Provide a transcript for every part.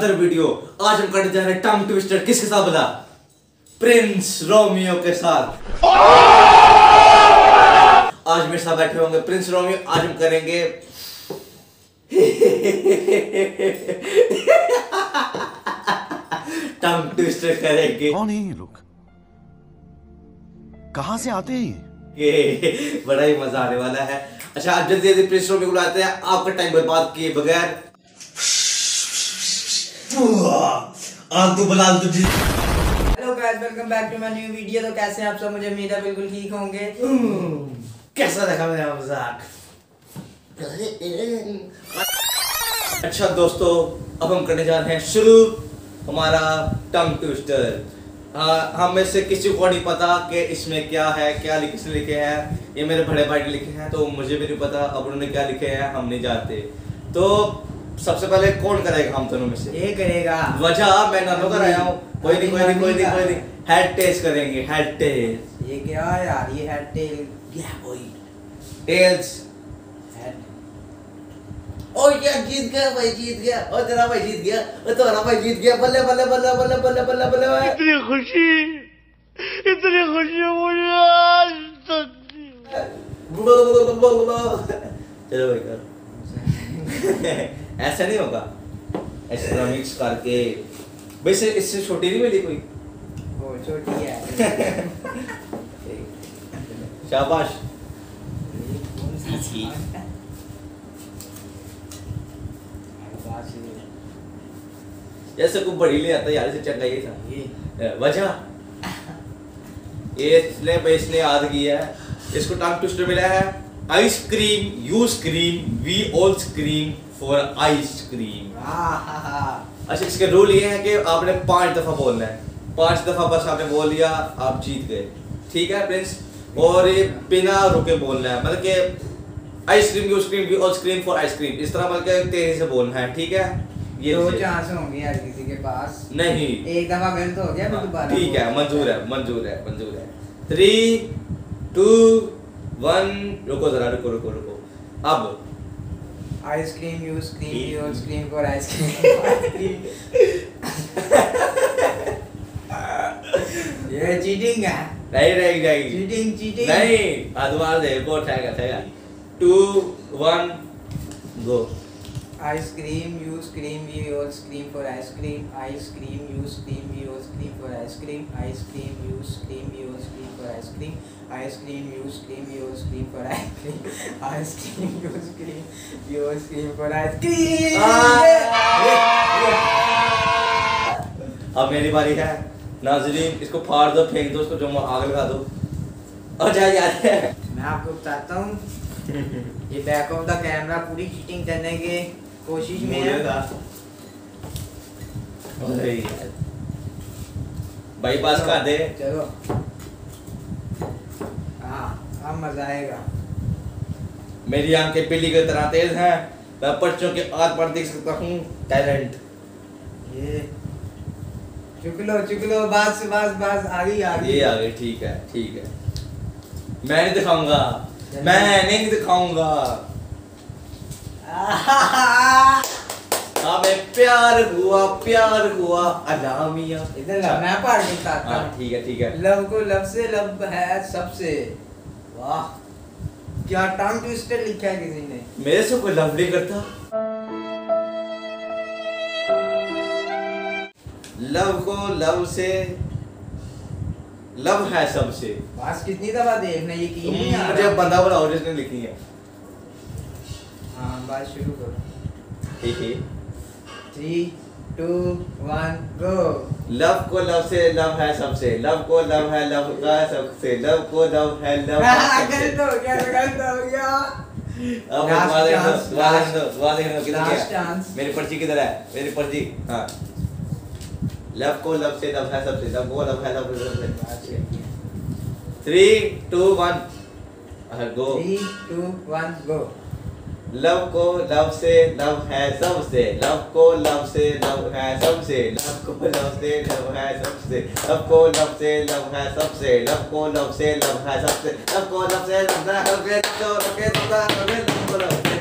Other video आज हम करने जा रहे हैं टंग ट्विस्टर किसके साथ बता? प्रिंस रोमियो के साथ. आज मेरे साथ बैठे होंगे प्रिंस रोमियो आज हम करेंगे टंग ट्विस्टर करेंगे. कौन है ये लोग? कहाँ से आते हैं ये? बड़ा ही मज़ा आने वाला है। अच्छा आप जल्दी जल्दी प्रिंस रोमियो को बुलाते हैं। आपका टाइम बर्बाद किए बगैर आग तो बना दो hello guys welcome back to my new video तो कैसे हैं आप सब? मुझे उम्मीद है बिल्कुल ठीक होंगे। कैसा लगा मेरा मज़ाक? अच्छा दोस्तों अब हम करने जा रहे हैं शुरू हमारा टंग ट्विस्टर। हम में से किसी को नहीं पता कि इसमें क्या है क्या किसने लिखे हैं। ये मेरे बड़े भाई लिखे हैं तो मुझे भी नहीं पता अब उन्होंने क्या लिखे हैं हम नहीं जानते। तो सबसे पहले कौन करेगा हम दोनों में से? ये करेगा। वजह मैं नानो कर आया हूँ। कोई नहीं कोई नहीं कोई नहीं कोई नहीं। हेड टेस्ट करेंगे हेड टेस्ट ये क्या यार ये हेड टेल क्या कोई टेल्स ओ ये जीत गया भाई जीत गया। ओ तेरा भाई जीत गया। ओ तेरा भाई जीत गया। बल्ले बल्ले बल्ले बल्ले बल्ले बल्ले बल्ले भाई। इतनी खुशी इतनी खुशी मुझे आज तक। चलो भाई कर। ऐसा नहीं होगा। ऐसे मिक्स करके। वैसे इससे छोटी नहीं मिली कोई? वो छोटी है। शाबाश। सा जैसे कोई बड़ी ले आता यार इसे चंगा ये था। वजह? ये इसने इसने याद किया है। इसको टंग ट्विस्टर मिला है। Ice cream you scream we all scream for ice cream अच्छा इसके रूल ये है कि आपने पाँच दफ़ा बोलना है। पाँच दफ़ा बस आपने बोल लिया आप जीत गए। ठीक है प्रिंस और ये बिना रुके बोलना है। मतलब कि ice cream you scream we all scream for ice cream इस तरह मतलब कि तेज़ी से बोलना है ठीक है? ये दो चांस होंगे यार किसी के पास। नहीं। एक दफ़ा गलत हो गया फिर दोबारा ठीक है मंजूर है मंजूर है मंजूर है। थ्री टू वन रुको जरा रुको रुको रुको। अब ice cream you scream you scream for ice cream ये चीटिंग है नहीं नहीं नहीं चीटिंग चीटिंग नहीं अदवार देखो उठाएगा उठाएगा two one go ice cream you scream we all scream for ice cream ice cream you scream we all scream for ice cream ice cream you scream all scream for ice cream ice cream you scream all scream for ice cream ice cream you scream all scream for ice cream अब मेरी बारी है। नाजरीन इसको फाड़ दो फेंक दो इसको जो आग लगा दो। और जा यार मैं आपको बताता हूँ ये बैक ऑफ़ द कैमरा पूरी चीटिंग करने की कोशिश में है। अरे यार। भाई पास कर दे। चलो। हाँ अब मज़ा आएगा। मेरी आँखें पीली की तरह तेज हैं। मैं पर्चों के आर पार देख सकता हूँ टैलेंट ये। चुक लो चुक लो बस बस बस आ गई आ गई। ये आ गई ठीक है ठीक है। मैं नहीं दिखाऊँगा। मैं नहीं दिखाऊँगा। हमें प्यार हुआ प्यार हुआ अलामिया इधर ला, मैं पढ़ के बताता हाँ ठीक है ठीक है। लव को लव से लव है सबसे। वाह। क्या टंग ट्विस्टर लिखा है किसी ने? मेरे से कोई लव नहीं करता? लव को लव से लव है सबसे। बस कितनी दफ़ा देखना ये की नहीं आ मुझे बंदा बनाओ जिसने लिखी है। हाँ बात शुरू करो। ठीक है। Three two one go love को लव से लव है सबसे। लव को लव है लव का सबसे। लव को लव है लव का गलत हो गया गलत हो गया। अब किधर गया? मेरी पर्ची किधर है? मेरी पर्ची। हाँ। लव को लव से लव है सबसे। लव को लव है लव को सबसे three two one go three two one go love को लव से लव है सबसे लव को लव से लव है सबसे लव को लव से लव है सबसे लव को लव से लव है सबसे लव को लव से लव है सबसे लव को लव से लव है सबसे लव को लव से लव है सबसे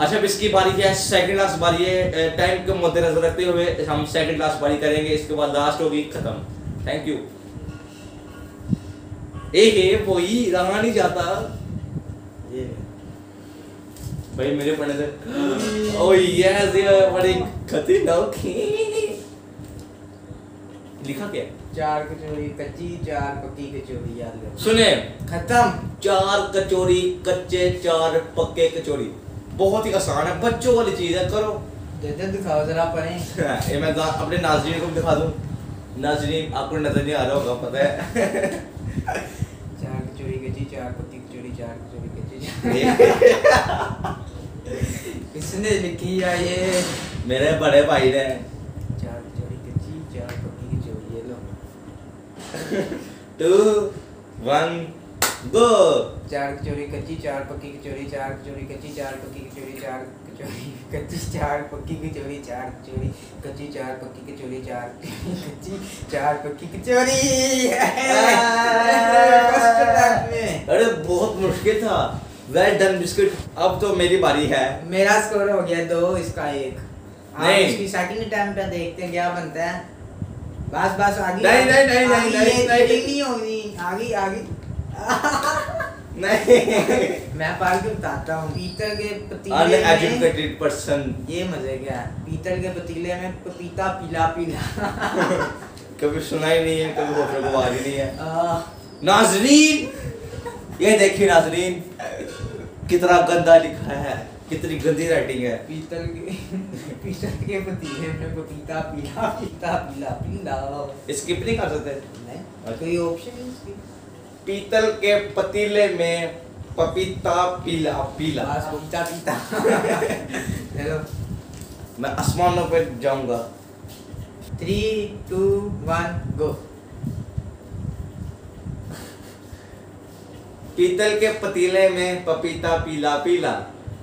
अच्छा इसकी बारी है? सेकंड लास्ट बारी है। टाइम को मद्देनजर रखते हुए हम सेकंड लास्ट बारी करेंगे। इसके बाद लास्ट होगी खत्म। थैंक यू ए हे वही रहा नहीं जाता ये। भाई मेरे पढ़ने से ओ यस ये बड़ी खतरनाक लिखा क्या? चार कचौरी कच्ची चार पक्की कचौरी याद रखो सुने। खत्म। चार कचौरी कच्चे चार पक्के कचौरी बहुत ही आसान है बच्चों वाली चीज़ है करो। दे दे दिखाओ जरा पढ़े ये मैं अपने नाजरीन को दिखा दूँ। नाजरीन आपको नज़र नहीं आ रहा होगा पता है। चार कचौरी कच्ची चार पक्की कचौरी चार कचौरी कच्ची चार- किसने लिखी है ये मेरे बड़े भाई ने चार कचौरी कच्ची चार पक्की कचौरी ये लो टू वन गो चार कचौरी कच्ची चार पक्की कचौरी चार कचौरी कच्ची चार पक्की कचौरी चार कचौरी कच्ची चार पक्की कचौरी चार कचौरी कच्ची चार पक्की कचौरी चार कच्ची चार पक्की कचौरी अटैम्प्ट में अरे बहुत मुश्किल था वेल डन बिस्किट अब तो मेरी बारी है। मेरा स्कोर हो गया दो इसका एक। नहीं। इसकी सेकंड अटेम्प्ट पे देखते हैं क्या बनता है? बस बस आगे। नहीं, नहीं, नहीं, नहीं, नहीं, नहीं। नहीं होगी। आगे आगे। नहीं। मैं पढ़ के बताता हूँ। पीतल के पतीले अनएजुकेटेड पर्सन ये मज़े क्या है? पीतल के पतीले में पपीता पीला पीला। कभी सुना ही नहीं है कभी होठों को आवाज़ ही नहीं है। नाजरीन! ये देखिए नाजरीन। कितना गंदा लिखा है कितनी गंदी राइटिंग है। पीतल के पीतल के पतीले में पपीता पीला पीता पीला पीला। स्किप नहीं कर सकते? नहीं। कोई ऑप्शन नहीं इसकी। पीतल के पतीले में पपीता पीला पीला। पपीता पीता। चलो। मैं आसमानों पे जाऊँगा। थ्री टू वन गो पीतल के पतीले में पपीता पीला पीला।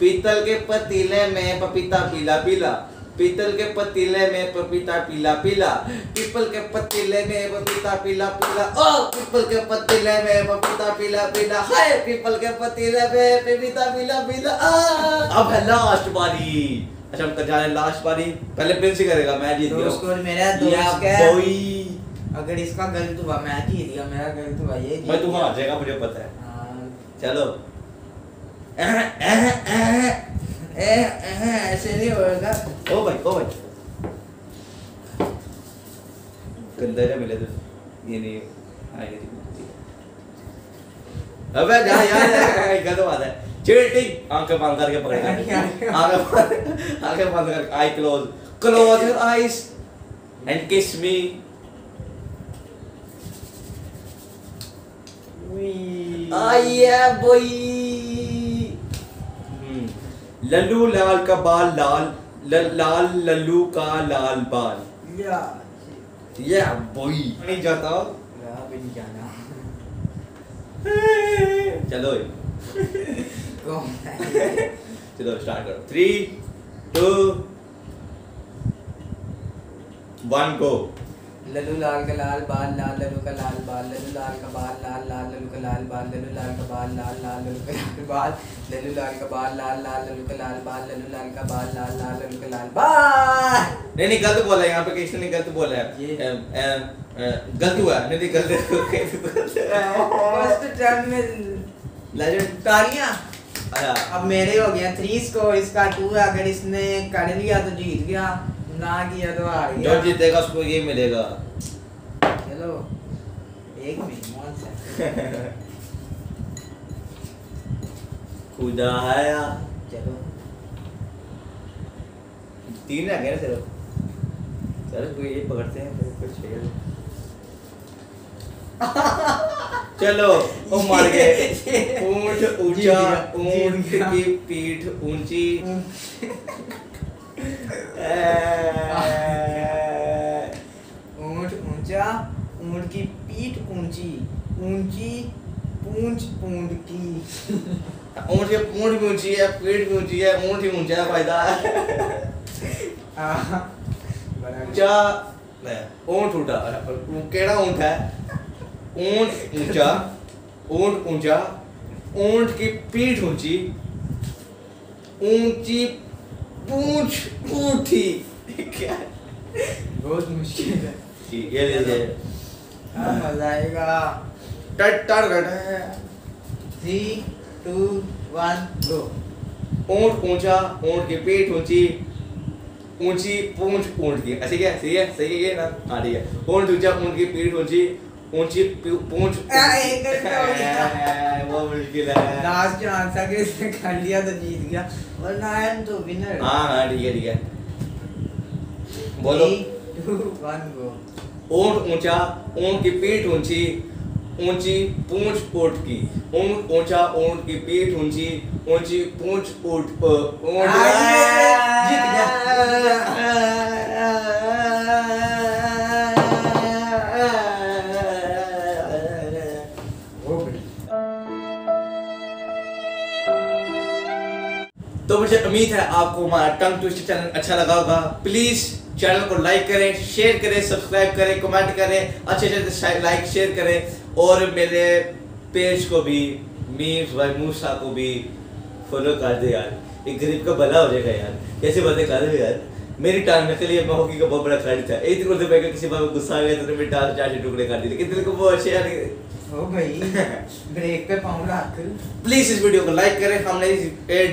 पीतल के पतीले में पपीता पीला पीला। पीतल के पतीले में पपीता पीला पीला। पीपल के पतीले में पपीता पीला पीला। ओ पीपल के पतीले में पपीता पीला पीला। हाय पीपल के पतीले में पपीता पीला पीला। अब है लास्ट बारी। अच्छा हम कर जा रहे लास्ट बारी। पहले प्रिंस ही करेगा मैं जीत गया स्कोर मेरा दो। अगर इसका गलत हुआ मैं जीत गया मेरा गलत हुआ ये मैं तू हार जाएगा मुझे पता हाँ, चलो। ऐसे नहीं होगा ओ भाई ओ भाई। ना मिले तो ये नहीं आएगा अबे जा यार गलत बात है। चीटिंग आँखें बंद करके पकड़ेगा आँखें बंद आँखें बंद करके I close close your eyes and kiss me Lallu लाल का बाल लाल ल- लाल लल्लू का लाल बाल। या ये बोई नहीं जाता। नहीं जाना। चलो। कौन है? चलो स्टार्ट करो। Three two one go Lallu लाल का लाल बाल लाल लल्लू का लाल बाल लल्लू लाल का बाल लाल लाल लल्लू का लाल बाल लल्लू लाल का बाल लाल लाल लल्लू का लाल बाल लल्लू लाल का बाल लाल लाल लल्लू का लाल बाल लल्लू लाल का बाल लाल लाल लल्लू का लाल बाल नहीं नहीं गलत बोला यहाँ पे किसी ने गलत बोला है अ, गलत हुआ नहीं नहीं गलत फ़र्स्ट टर्न में लेजेंड तालियाँ अच्छा अब मेरे हो गया थ्री स्कोर इसका टू अगर इसने कर लिया तो जीत गया ना किया तो हार जो जीतेगा उसको ये मिलेगा। चलो एक मिनट खुदा आया चलो। तीन रह गए ना सिर्फ़ चलो कोई ये पकड़ते हैं फिर कुछ खेल। चलो वो मर गए। ऊँट ऊँचा गया, ऊँट की पीठ ऊँची। ऊँट ऊँचा ऊँट की पीठ ऊँची ऊँची पूंछ ऊँट की। ऊँट की पूंछ भी ऊँची है पीठ भी ऊँची है ऊँट ही ऊँचा है फ़ायदा आह, बड़ा ऊँचा ऊँट उठा केड़ा ऊँट है? ऊँट ऊँचा ऊँट ऊँचा ऊँट की पीठ ऊँची ऊँची पूंछ उठी क्या बहुत मुश्किल है। ठीक है लीजिए हाँ, मज़ा आएगा। टट्टर गट है थ्री टू वन गो ऊँट ऊँचा ऊँट की पीठ ऊँची ऊँची पूंछ ऊँट की। अच्छा क्या सही है सही है ये ना। हाँ ठीक है। ऊँट ऊँचा ऊँट की पीठ ऊँची ऊँची पूंछ गया। वो मुश्किल है। लास्ट चांस था कि इसने कर लिया तो जीत गया। वरना आई एम तो विनर हाँ हाँ ठीक है ठीक है। बोलो। वन गो ऊँट ऊँचा ऊँट की पीठ ऊँची ऊँची पूंछ ऊँट की। ऊँट ऊँचा ऊँट की पीठ ऊँची ऊँची पूंछ ऊँट ऊँट। जीत गया, उम्मीद है आपको हमारा टंग ट्विस्ट चैनल अच्छा लगा होगा। प्लीज़ चैनल को लाइक करें शेयर करें सब्सक्राइब करें कमेंट करें, अच्छे अच्छे लाइक शेयर करें। और मेरे पेज को भी मीम्स भाई मूसा को भी फॉलो कर दे यार। एक गरीब का भला हो जाएगा यार। कैसे बातें कर रहे हो यार? मेरी टांग के लिए हॉकी का बहुत बड़ा खिलाड़ी था। एक दिन उसे मैं किसी बात में गुस्सा आ गया तो मेरी टांग चार टुकड़े कर दिए। लेकिन दिल को वो अच्छे हो ब्रेक पे प्लीज़ इस वीडियो को लाइक करें। हमने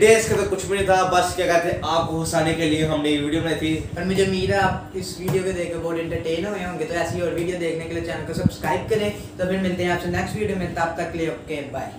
डेज़ का तो कुछ भी नहीं था। बस क्या कहते हैं आपको हंसाने के लिए हमने ये वीडियो बनाई थी। और मुझे उम्मीद है आप इस वीडियो को देखकर बहुत एंटरटेन हुए होंगे। तो ऐसी और वीडियो देखने के लिए चैनल को सब्सक्राइब करें। तो फिर मिलते हैं आपसे नेक्स्ट वीडियो में। तब तक के लिए ओके बाय